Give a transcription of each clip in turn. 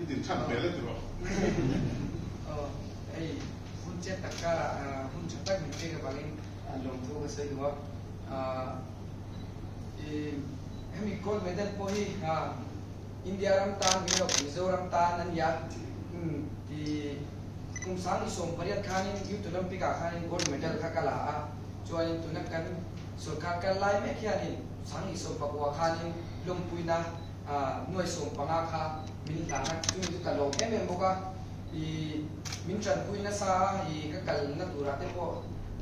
إذا تحب بلد روح أي هون تتكا هون تتكا من فيك بالين لون توغ سيدوا هم يقول مدد بوهي ها إنديا رم تان غيرو ميزورم تان أن يا تي كم سان يسوم بريات خانين يو تلم بيكا خانين غول ميدل خا كلا ها جوالين تنك كان سرخا كلا لاي مكيانين sáng ngày sớm a khanin gold nhưng lông bùi na ah, nuôi sớm bằng ác kan mình me khianin chúng isom pakwa lâu em em bố cả thì mình min bùi na tu tu kalo em em boka, i min tran puina sa i ka kal na thế.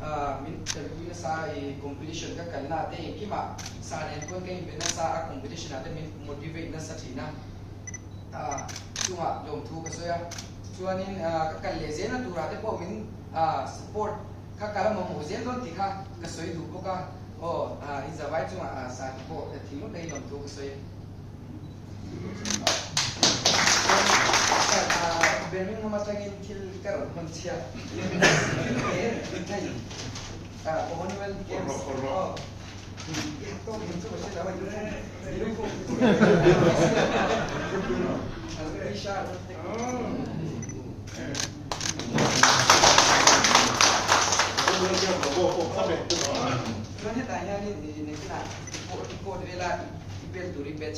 Ah, Khi mà terbuina sa i competition ka kalna te kima sa cái ko kai bena sa a competition ate min motivate na sa thina. A chunga lom thu ka các cái ka kal le zena tura tiếp po mình support cái kala mà mo zen thì tikha cái soi du đủ oh, bố ah, cả in giờ vai chung à sa ki po te thi mo dei lon tu so ye bermin mo mata gin kil karo hon sia tai a hon wel ke ro to hon so se dava yo ni ko Isha, oh. me. Yo ni tanya ni ni ni kena ikut ikut dia lah ibel tu ribet.